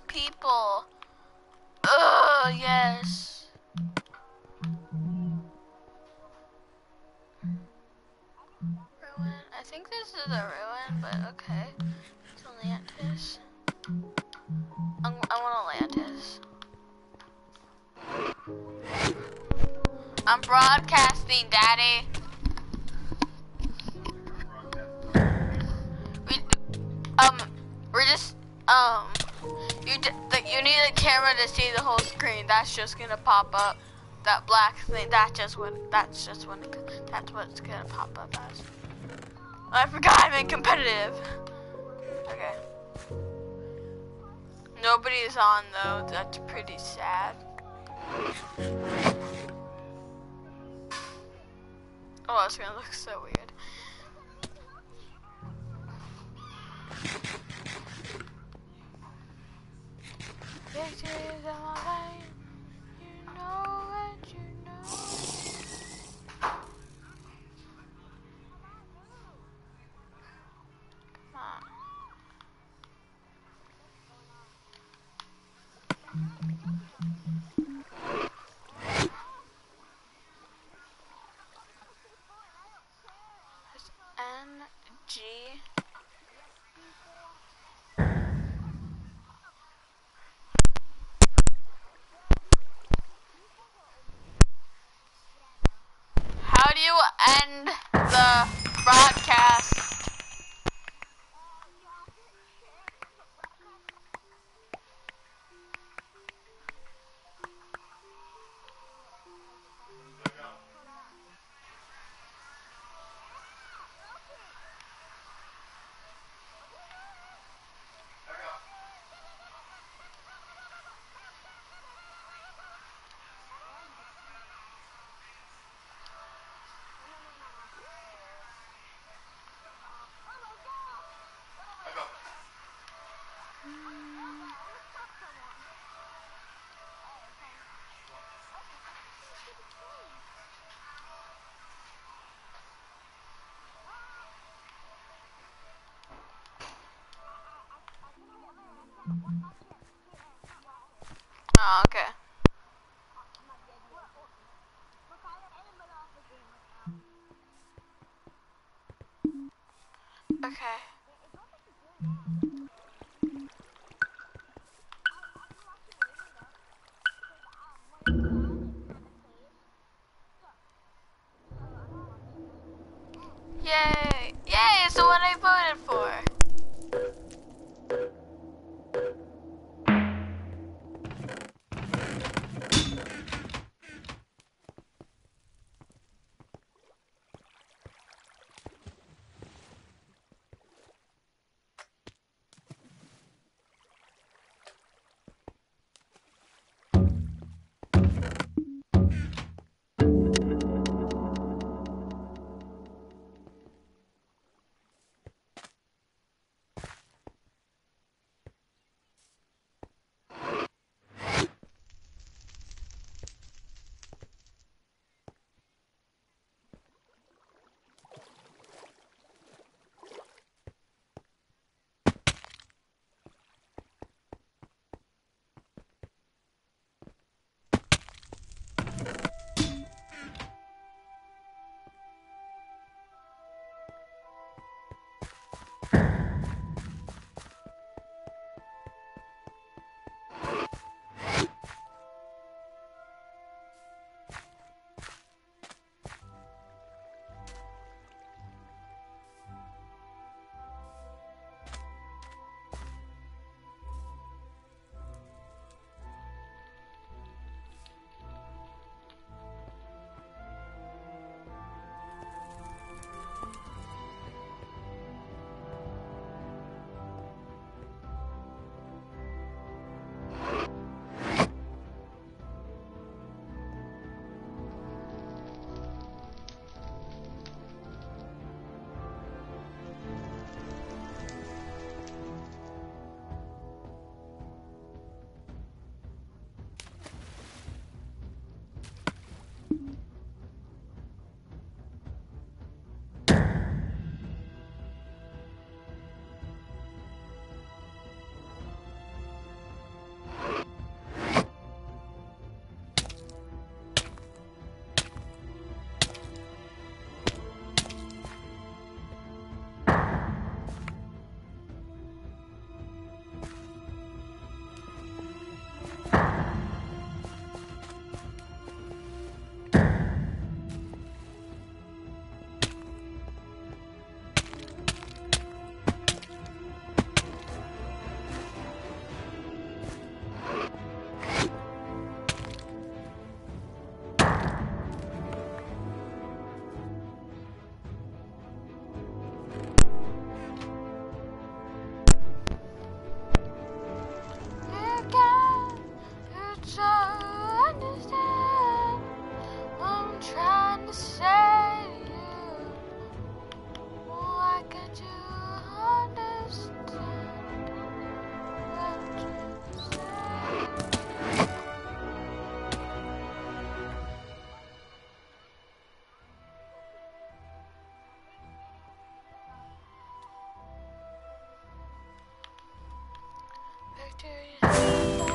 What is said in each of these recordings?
people just gonna pop up. That black thing, that just when. that's just when, that's what's gonna pop up as. I forgot I'm in competitive. Okay. Nobody's on though, that's pretty sad. Oh, it's gonna look so weird. Okay. Do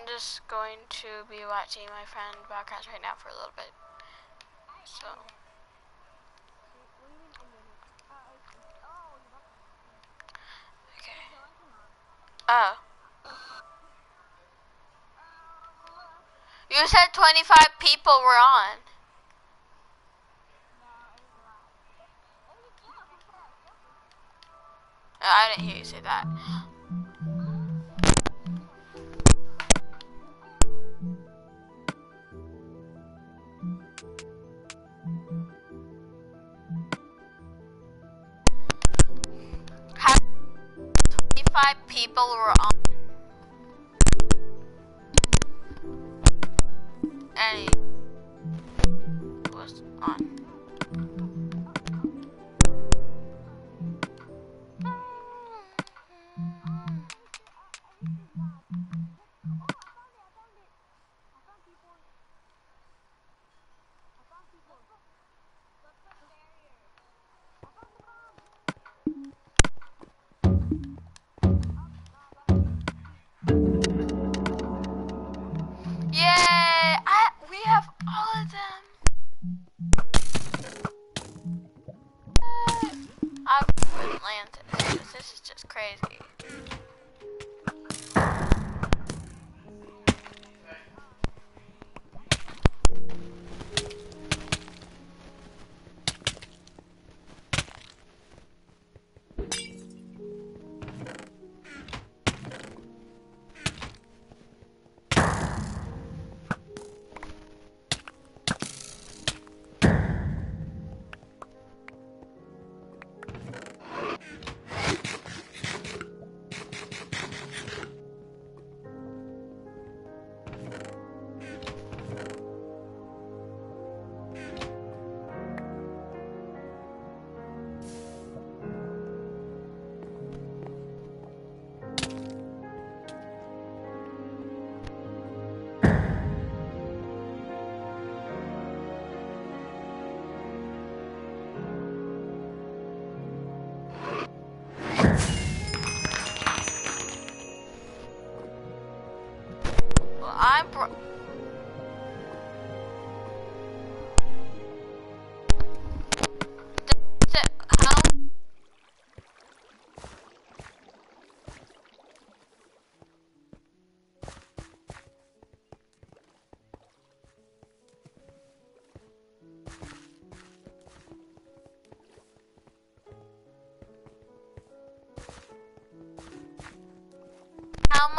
I'm just going to be watching my friend broadcast right now for a little bit. So. Okay. Oh. You said 25 people were on. Uh, I didn't hear you say that. People were on.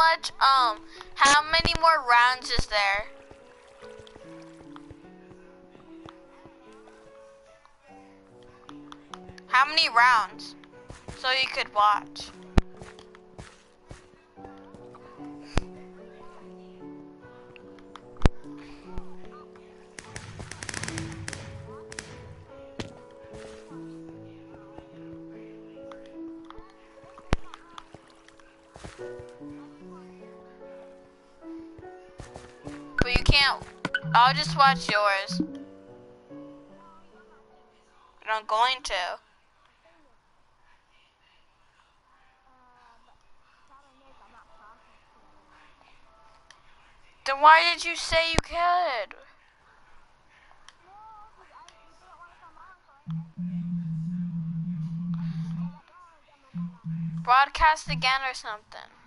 Much, um, how many more rounds is there? How many rounds? So you could watch. Watch yours. But I'm going to. Then why did you say you could? Broadcast again or something.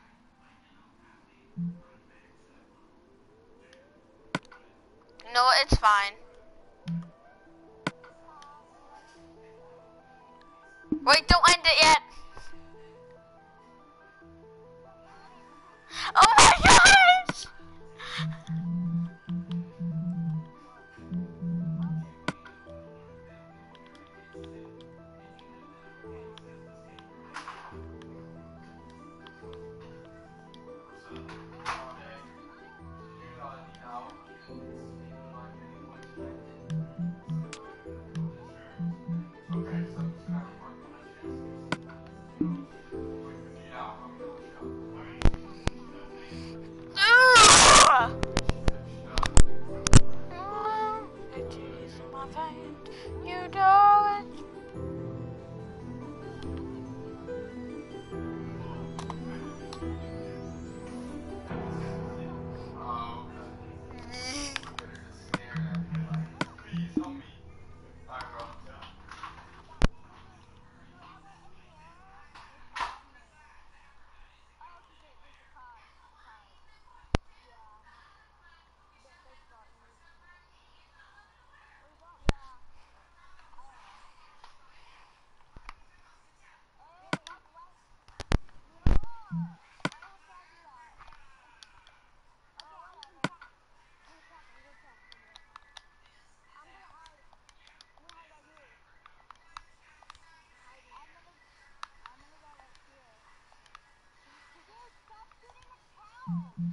No, it's fine. Wait, don't end it yet. Oh my gosh!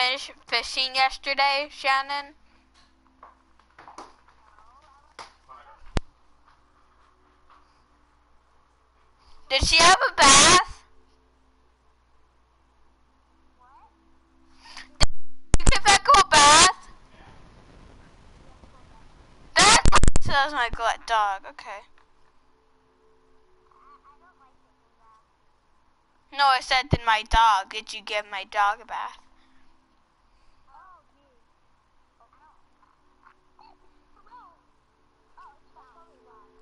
fish fishing yesterday, Shannon? Did she have a bath? Did you give Echo a bath? That was my glut dog. Okay. No, I said did my dog. Did you give my dog a bath?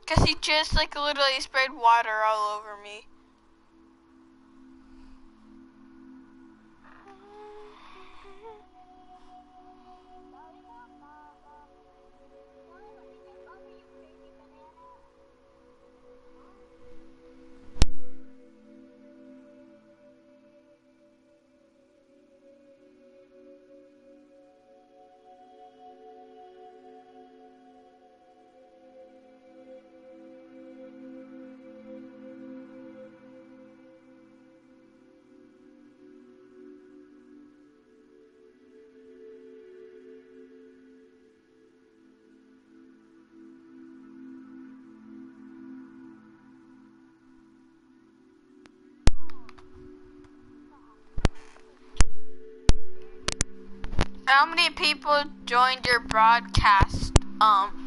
Cause he just like literally sprayed water all over me. How many people joined your broadcast? Um,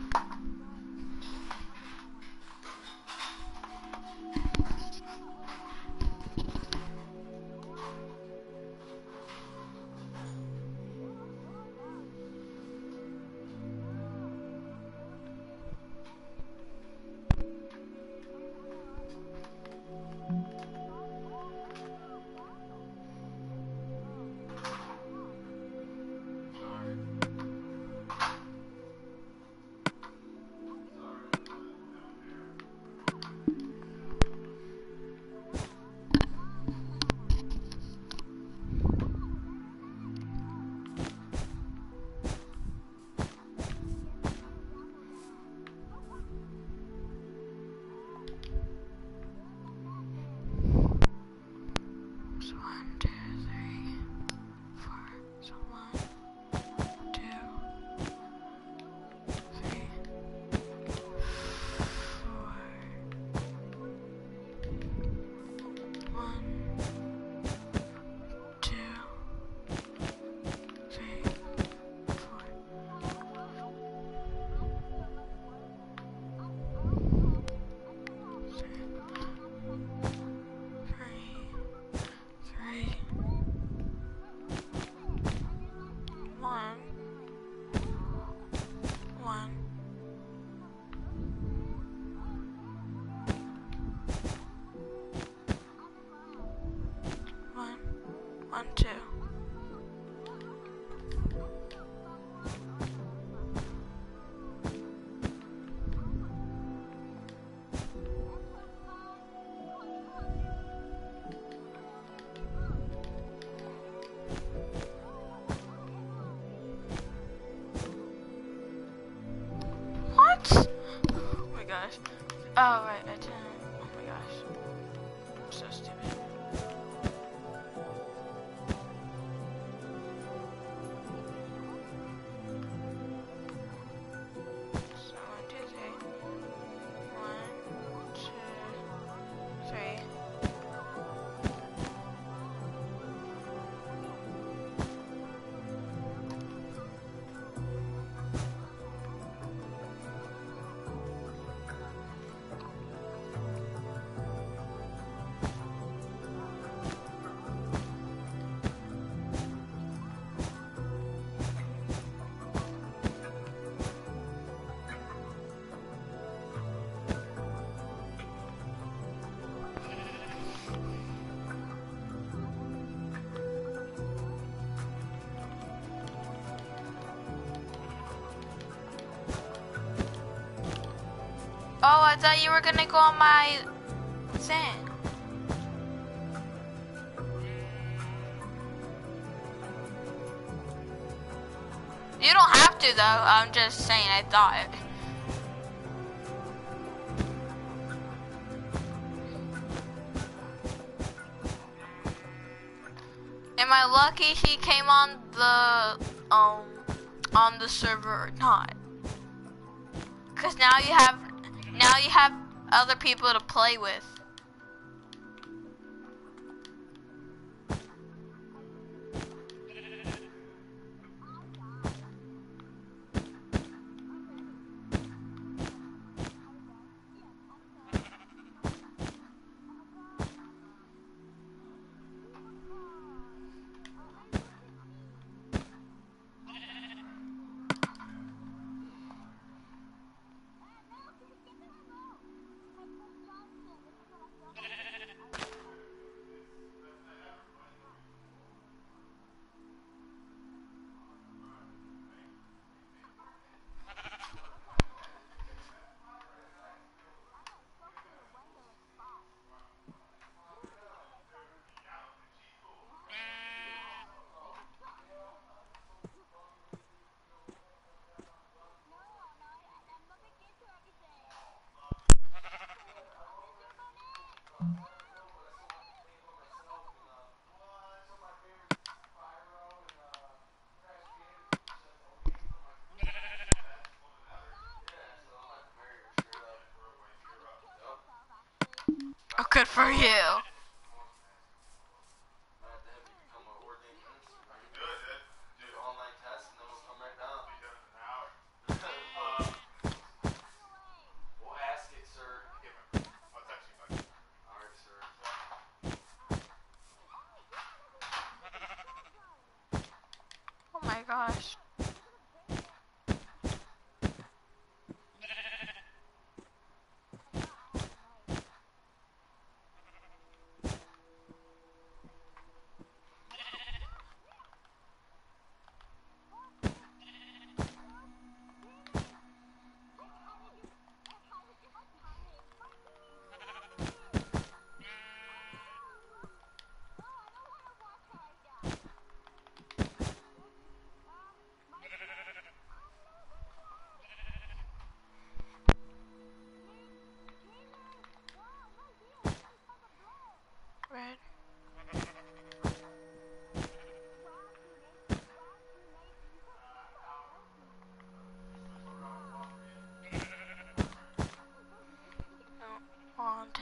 Oh, my gosh. Oh right, I didn't. Oh my gosh. I'm so stupid. Thought you were gonna go on my thing. You don't have to though, I'm just saying I thought am I lucky he came on the um on the server or not? Cause now you have now you have other people to play with. Good for you. We'll ask it, sir. Alright, sir. Oh my gosh. Red. No. One, two,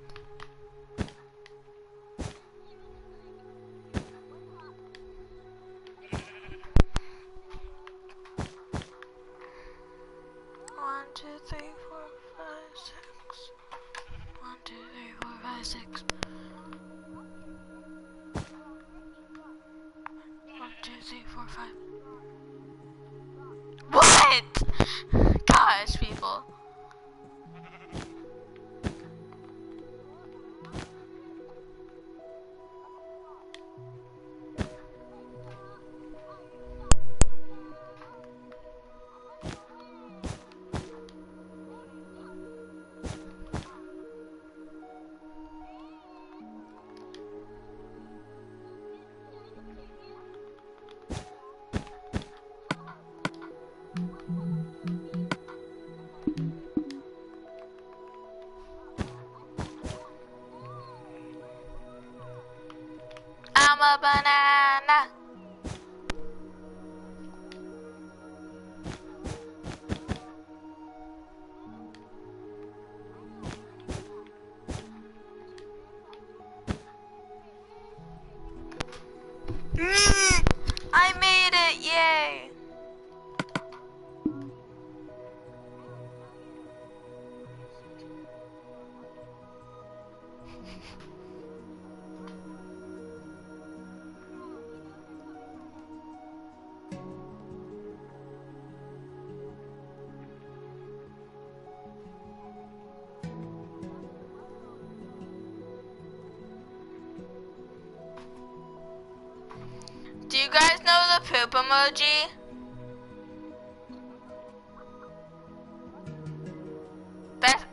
A banana.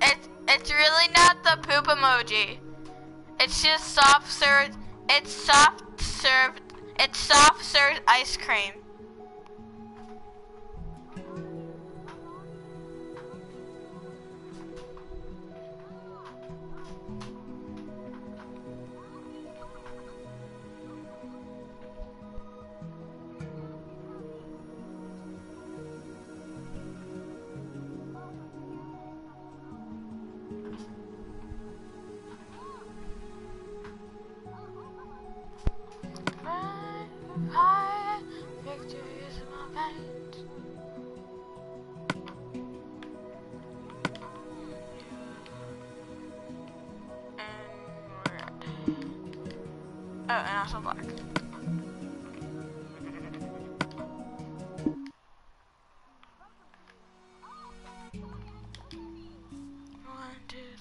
It's it's really not the poop emoji. It's just soft served. It's soft served. It's soft served ice cream.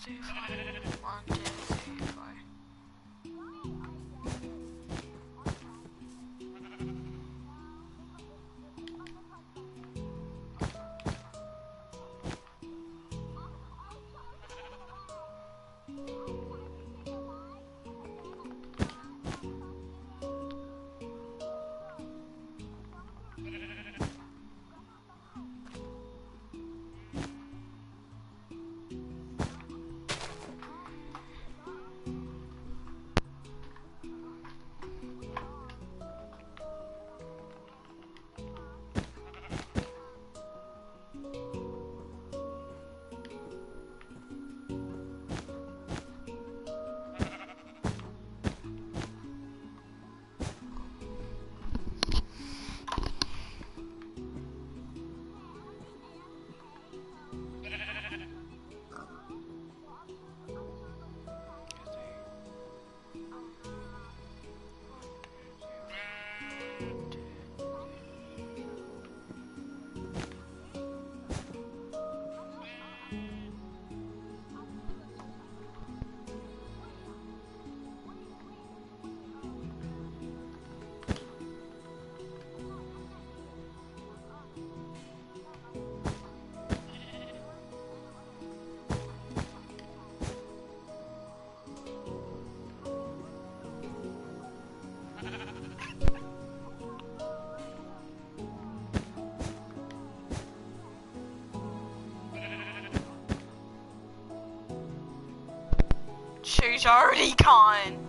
Two. One, two, She's already gone.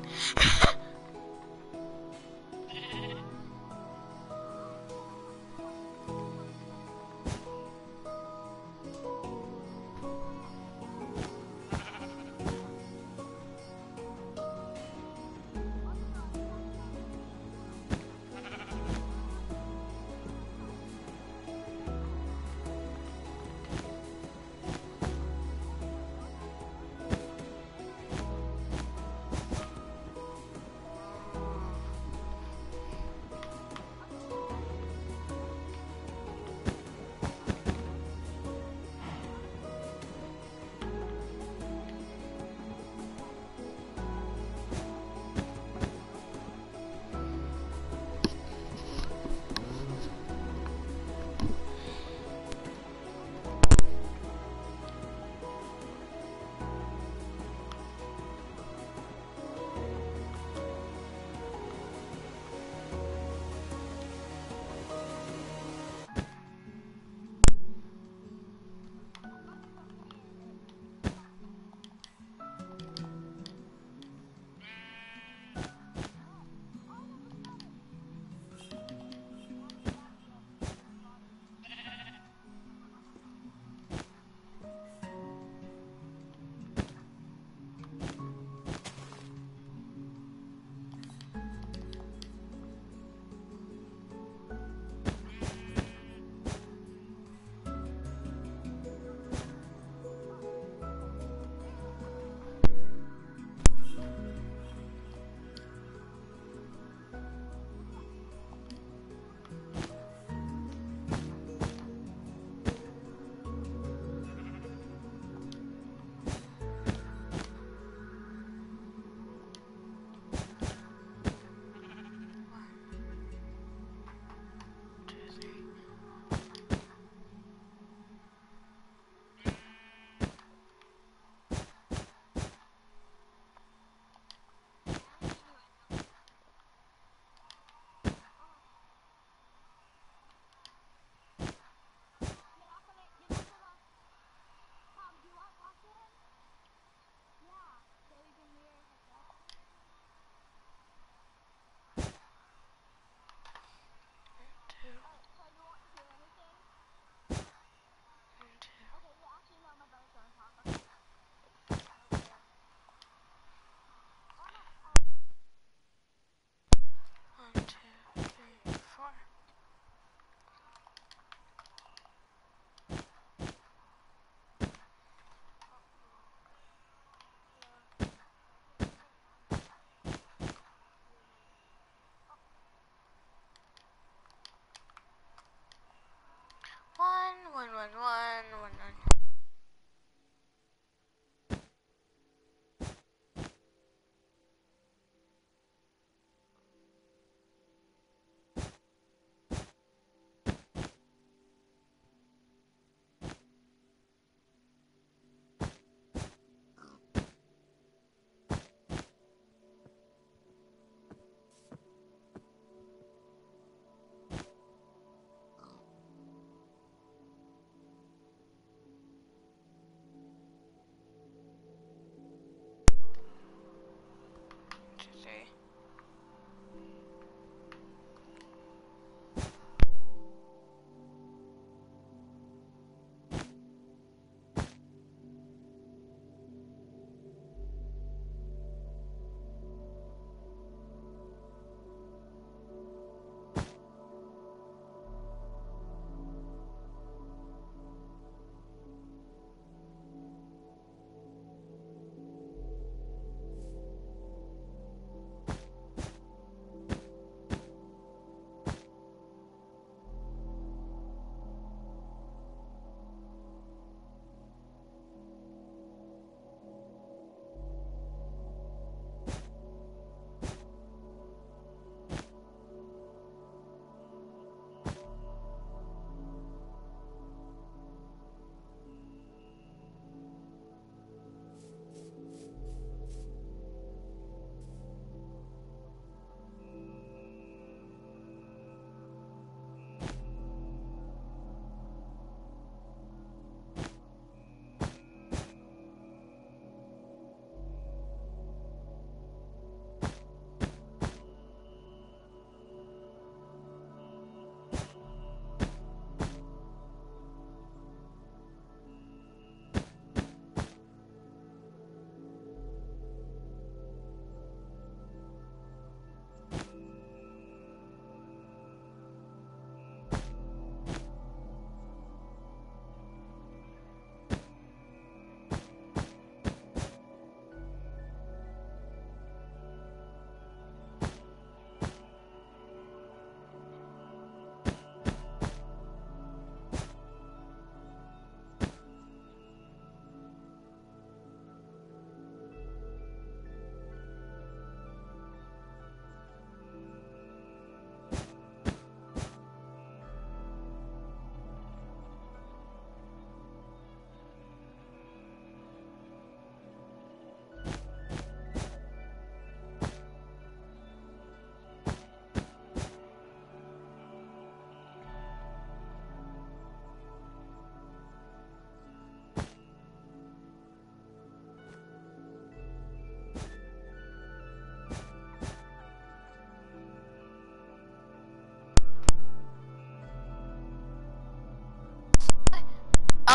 one,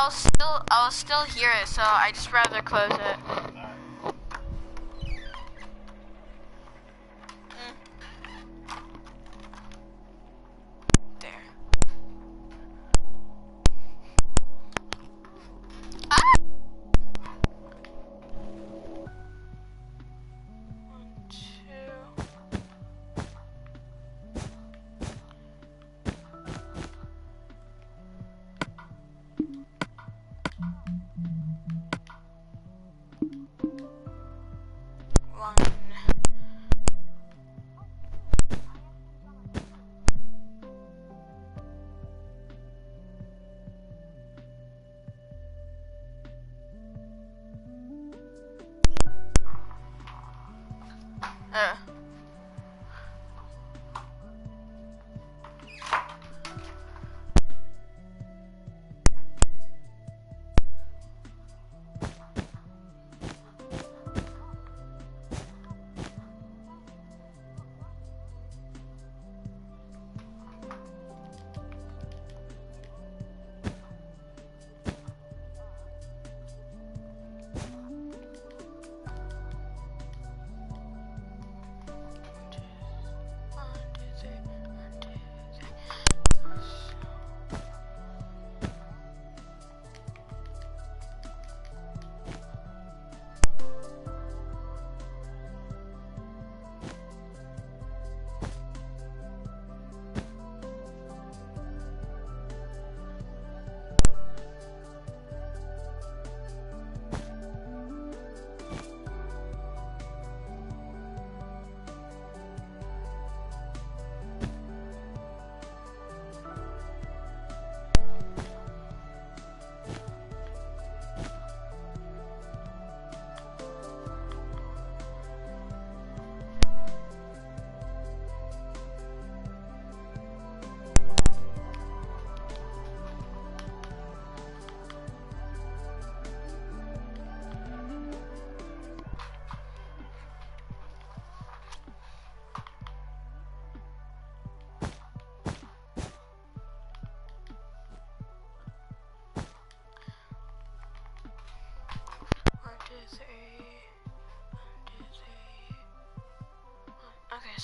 I'll still, I'll still hear it, so I just rather close it.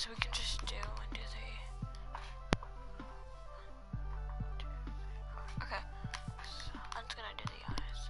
so we can just do and do the. Okay, so I'm just gonna do the eyes.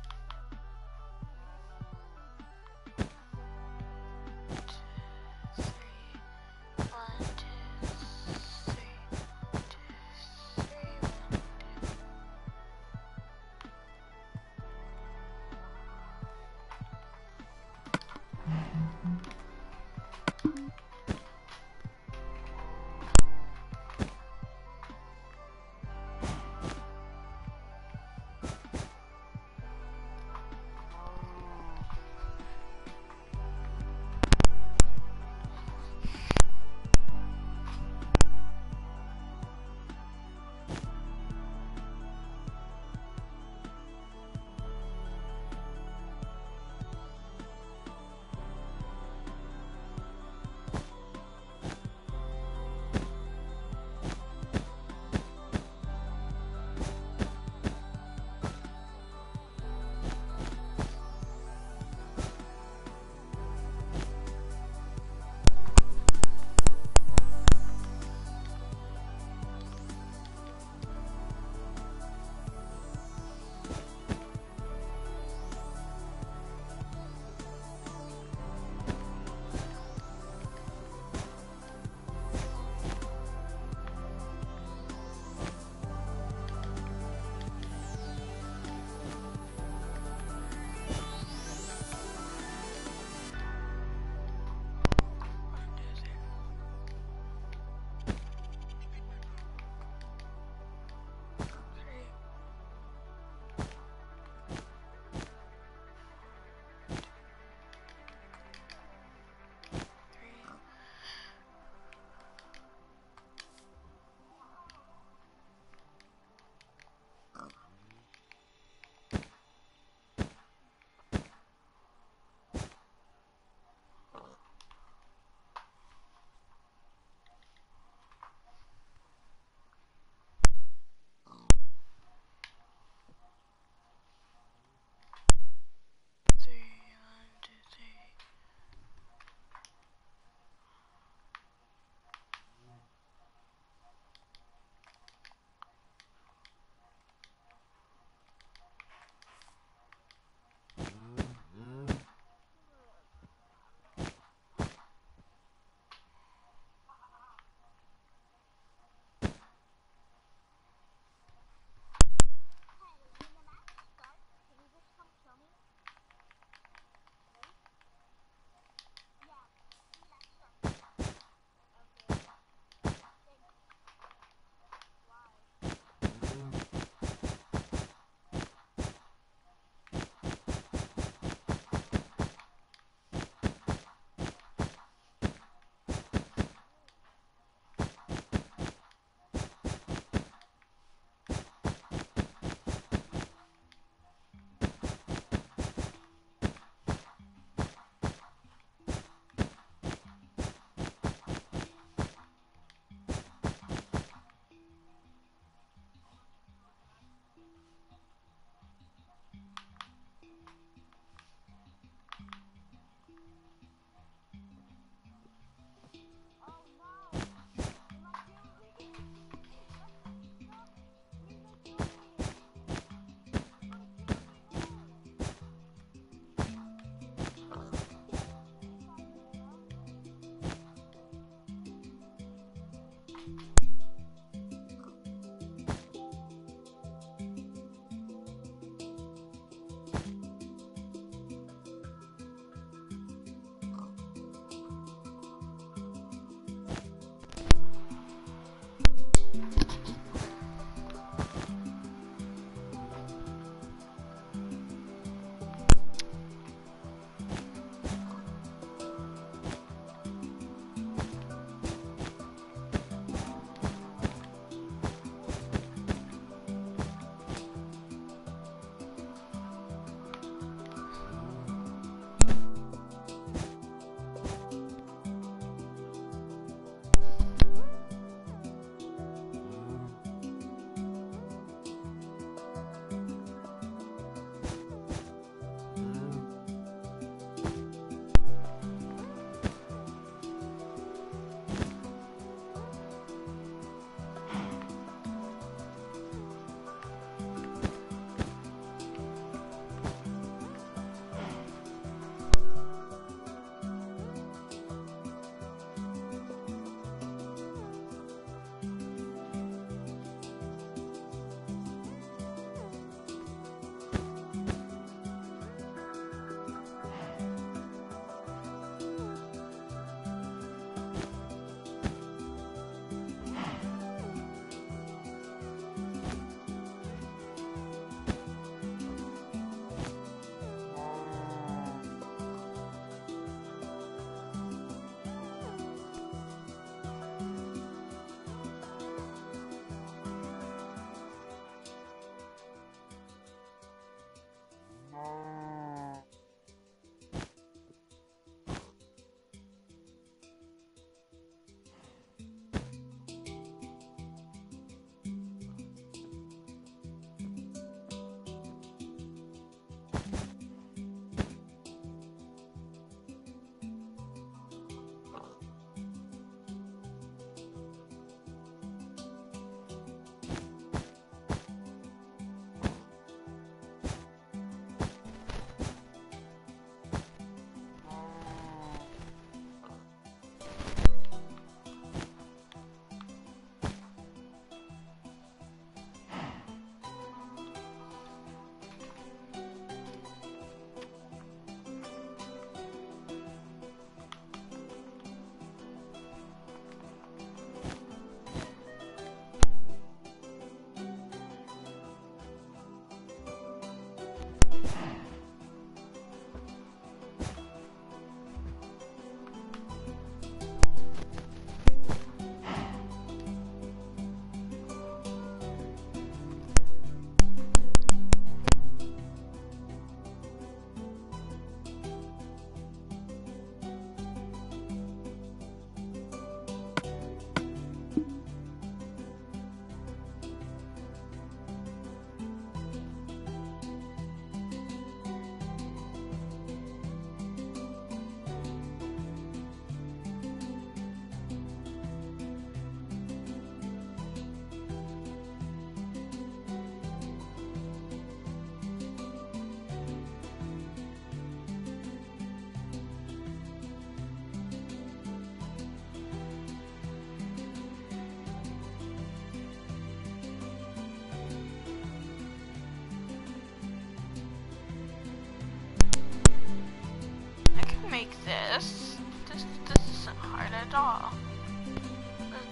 this. This this isn't hard at all.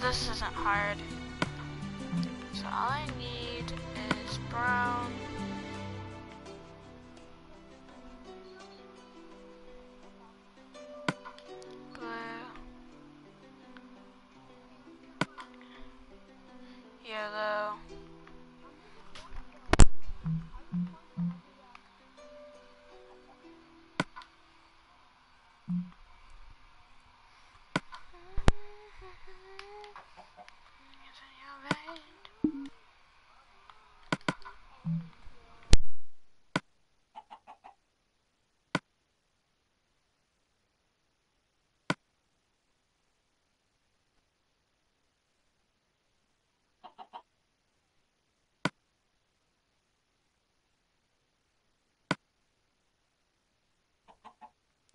This isn't hard. So all I need is brown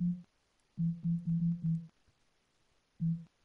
I'm here. I'm so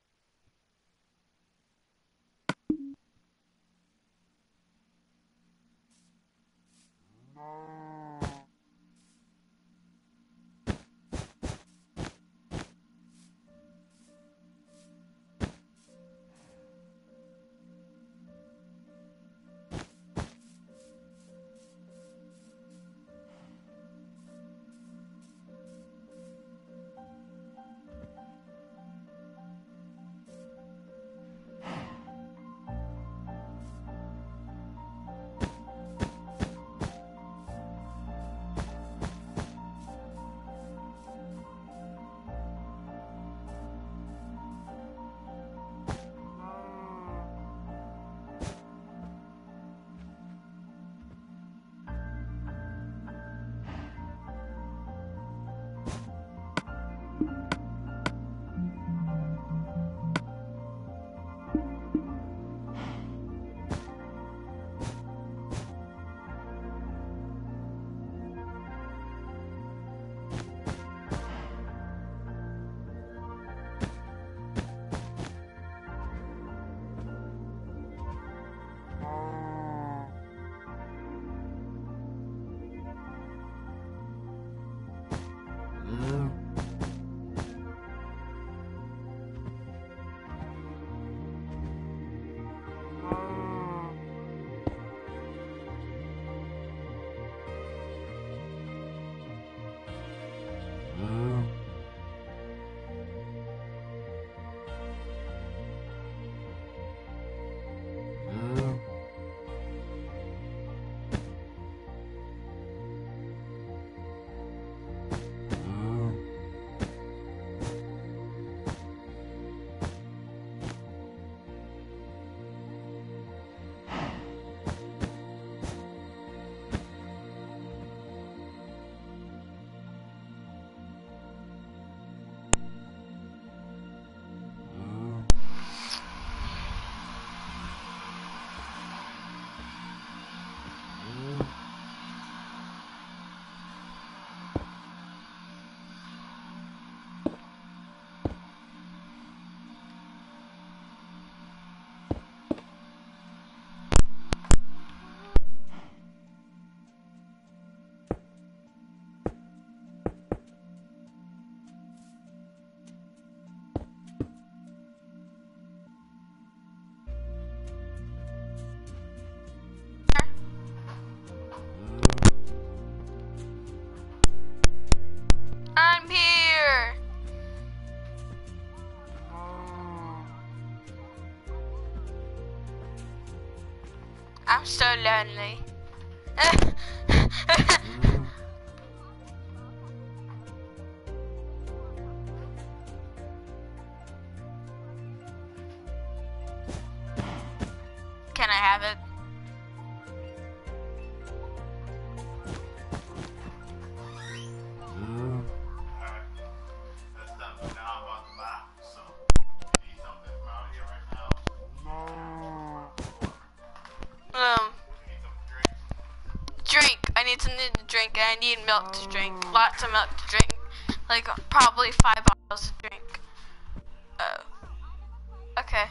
lonely. Need to drink. and I need milk to drink. Lots of milk to drink. Like probably five bottles to drink. Oh. Okay.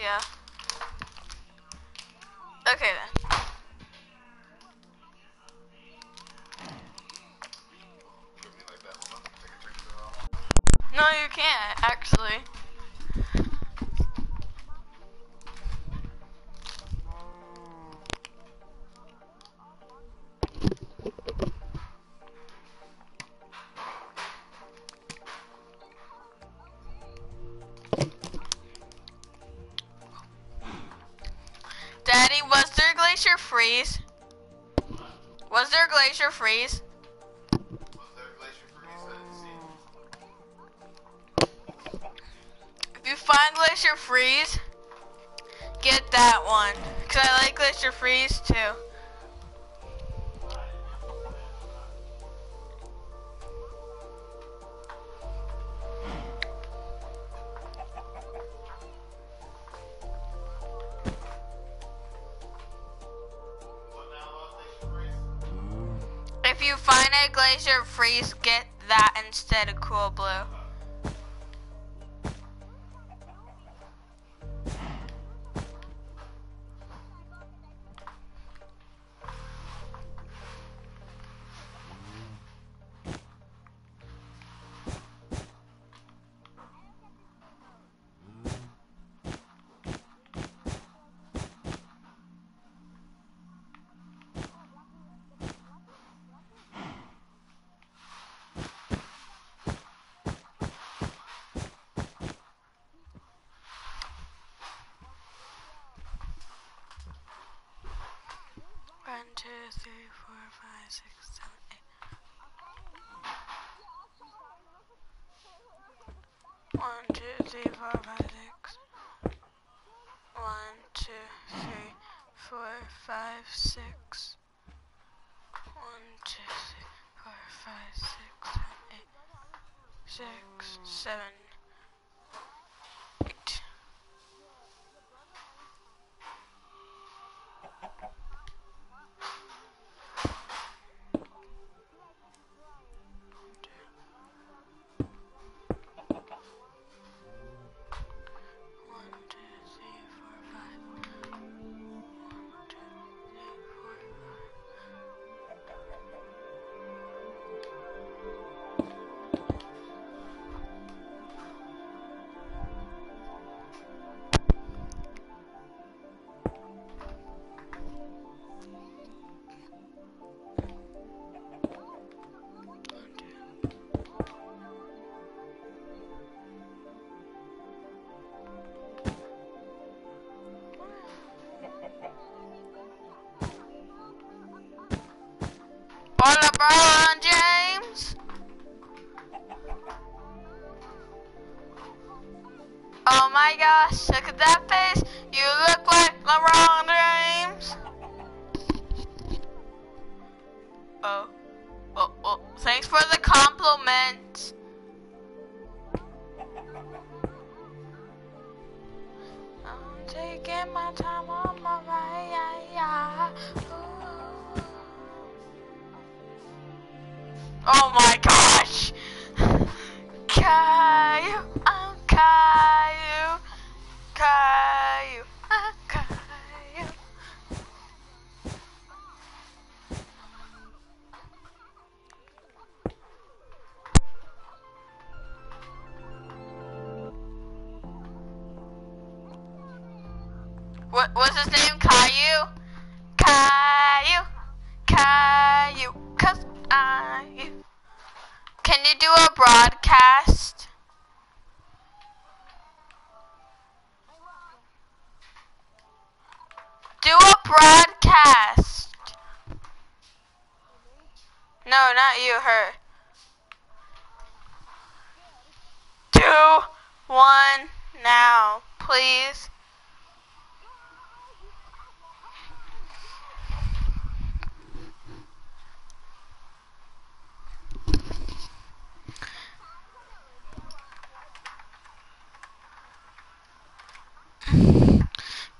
Yeah. Okay then. No, you can't actually. freeze? Was there a glacier freeze? If you find Glacier Freeze, get that one. Because I like Glacier Freeze too. instead of cool blue.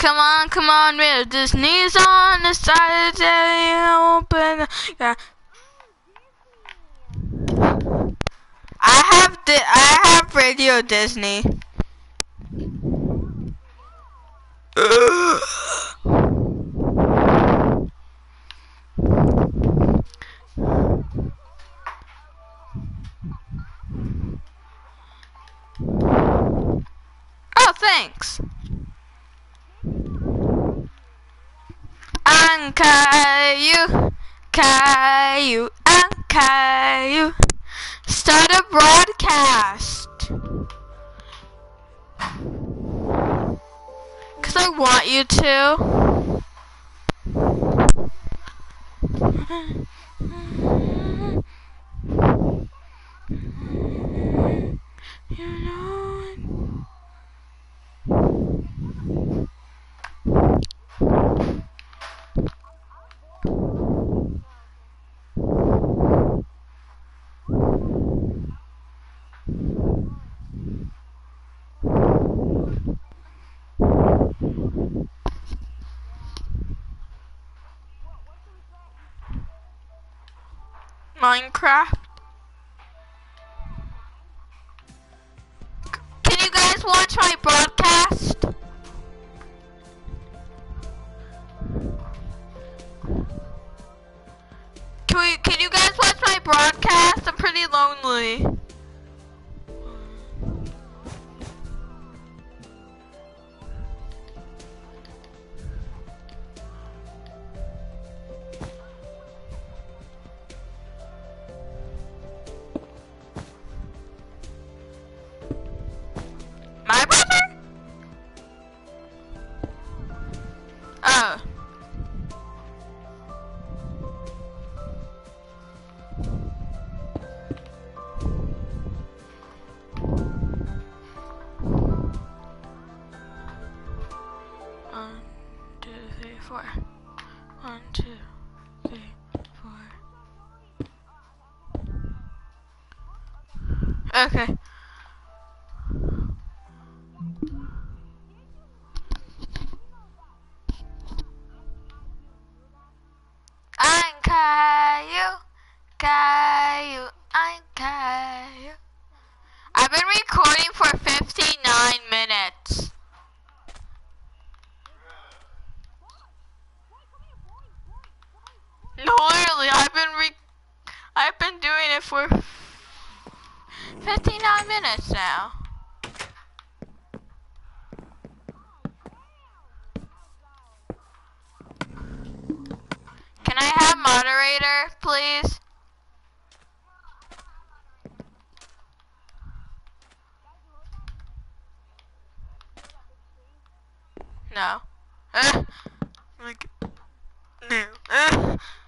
Come on, come on, with this knees on the side of the open. Yeah. I have the I have Radio Disney. Caillou, Caillou, and Caillou. Start a broadcast. Because I want you to. You know. Minecraft. Can you guys watch my broadcast? Can we, can you guys watch my broadcast? I'm pretty lonely. One, two, three, four. Okay. I'm Caillou, Caillou, I'm Caillou. I've been recording for 59 minutes. No, literally, I've been re- I've been doing it for 59 minutes now. Can I have moderator, please? No. Uh, like, no. Uh.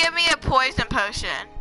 give me a poison potion?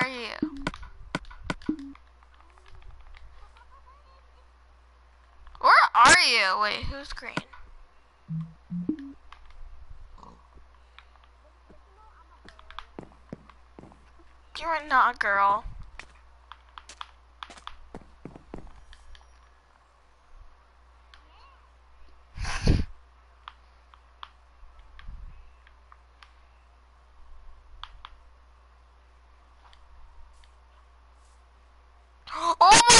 are you? Where are you? Wait, who's green? You're not a girl. Oh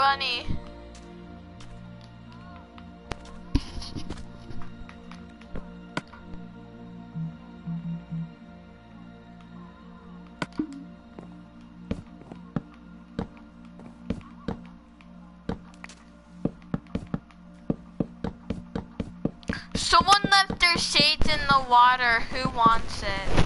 runny. Someone left their shades in the water. Who wants it?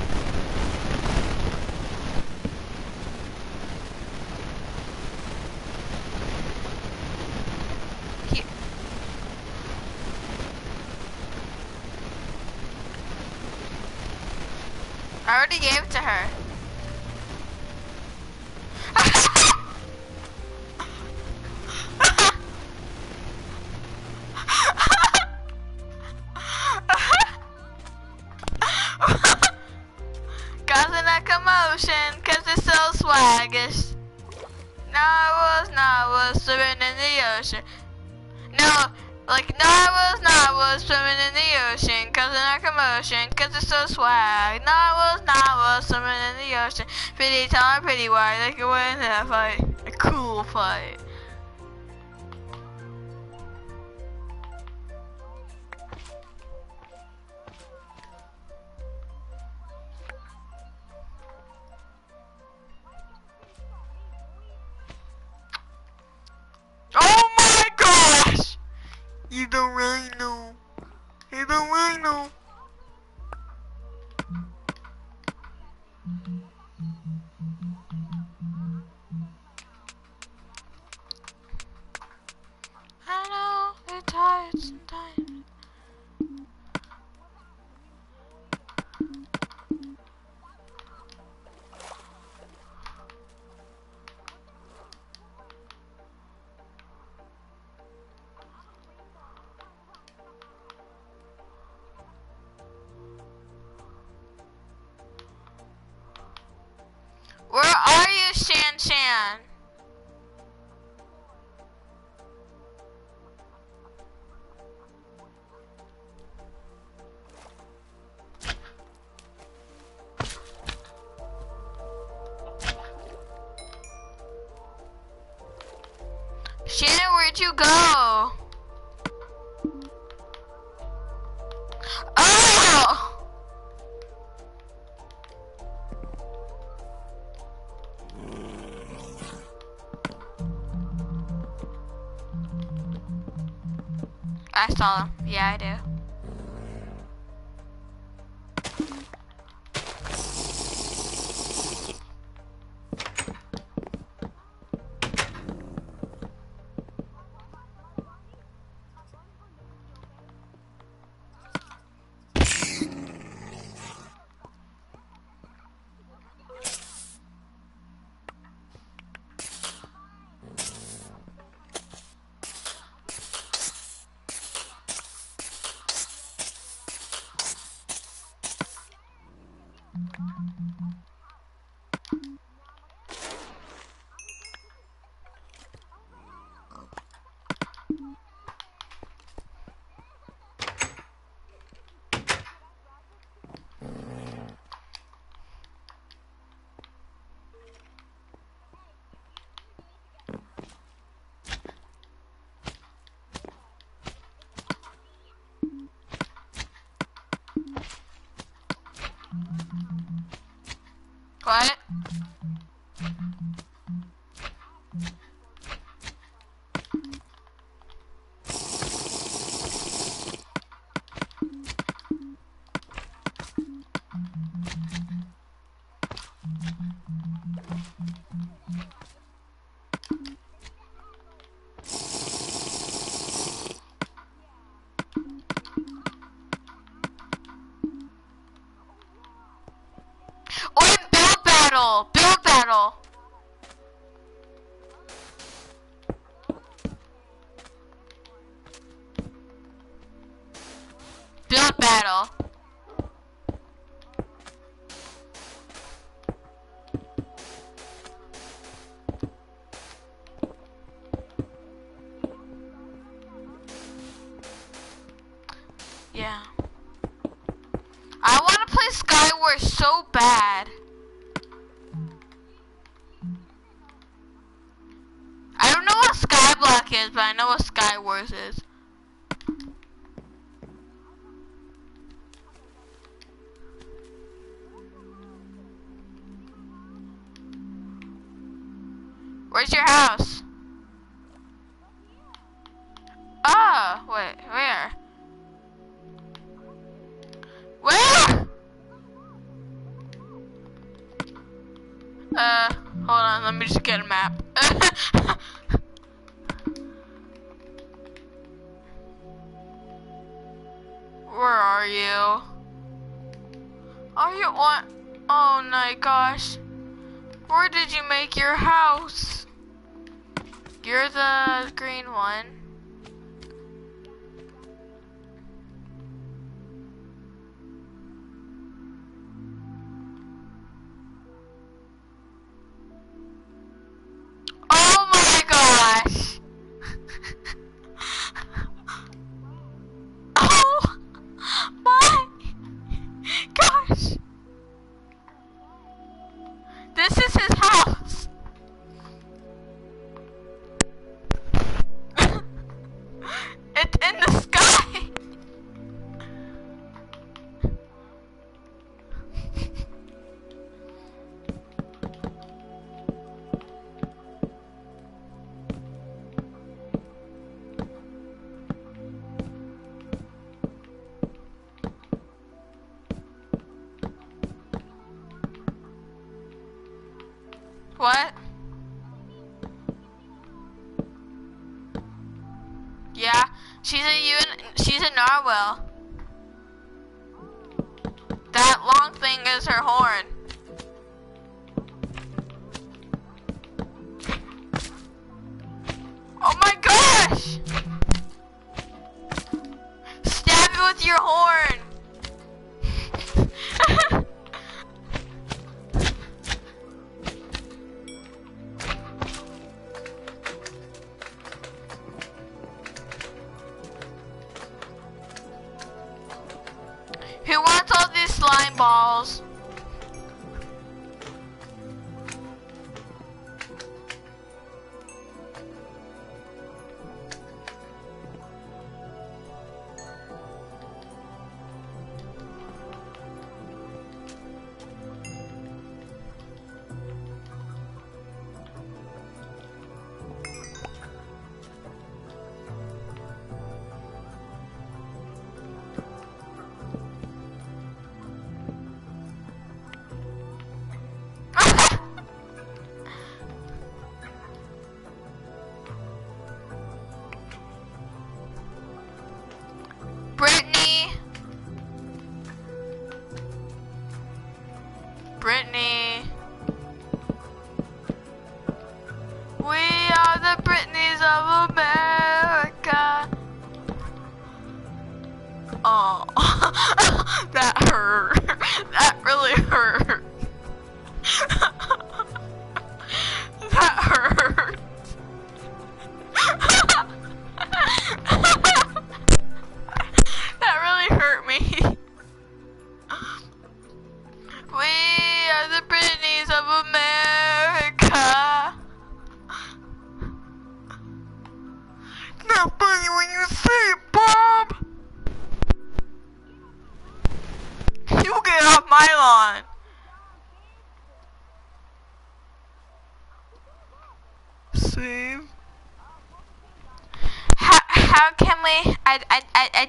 her. Shan Shan. follow. not battle. She's a UN, she's a narwhal. That long thing is her horn.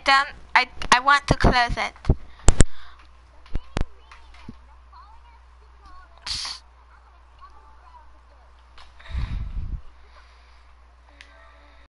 Don't. I, I want to close it.